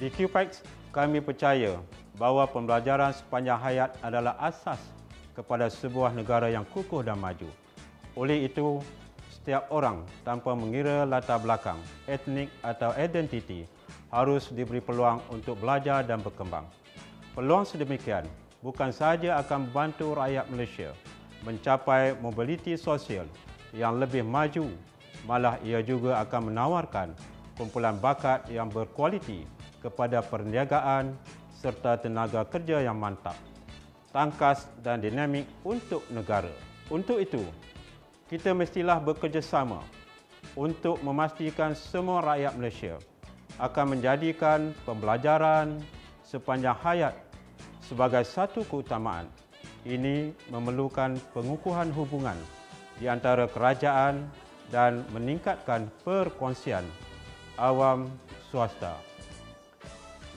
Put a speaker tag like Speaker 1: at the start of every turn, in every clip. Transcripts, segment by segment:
Speaker 1: Di QPEX, kami percaya bahawa pembelajaran sepanjang hayat adalah asas kepada sebuah negara yang kukuh dan maju. Oleh itu, setiap orang tanpa mengira latar belakang, etnik atau identiti harus diberi peluang untuk belajar dan berkembang. Peluang sedemikian bukan sahaja akan membantu rakyat Malaysia mencapai mobiliti sosial yang lebih maju, malah ia juga akan menawarkan kumpulan bakat yang berkualiti kepada perniagaan serta tenaga kerja yang mantap, tangkas dan dinamik untuk negara. Untuk itu, kita mestilah bekerjasama untuk memastikan semua rakyat Malaysia akan menjadikan pembelajaran sepanjang hayat sebagai satu keutamaan. Ini memerlukan pengukuhan hubungan di antara kerajaan dan meningkatkan perkongsian awam swasta.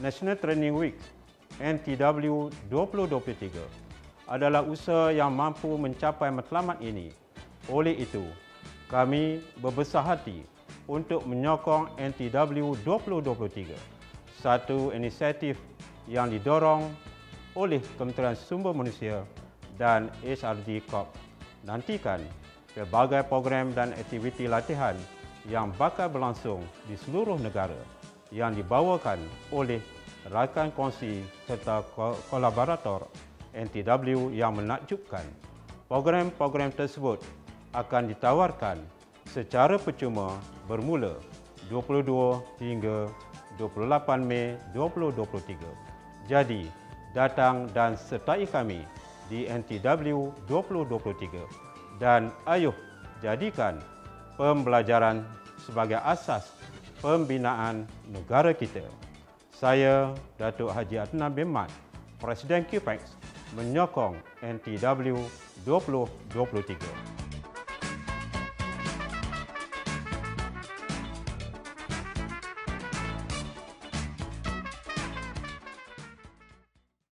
Speaker 1: National Training Week NTW 2023 adalah usaha yang mampu mencapai matlamat ini. Oleh itu, kami berbesar hati untuk menyokong NTW 2023, satu inisiatif yang didorong oleh Kementerian Sumber Manusia dan HRD Corp. Nantikan pelbagai program dan aktiviti latihan yang bakal berlangsung di seluruh negara yang dibawakan oleh rakan kongsi serta kolaborator NTW yang menakjubkan. Program-program tersebut akan ditawarkan secara percuma bermula 22 hingga 28 Mei 2023. Jadi, datang dan sertai kami di NTW 2023 dan ayuh jadikan pembelajaran sebagai asas pembinaan negara kita. Saya, Datuk Haji Adnan bin Mat, Presiden QPEX, menyokong NTW 2023.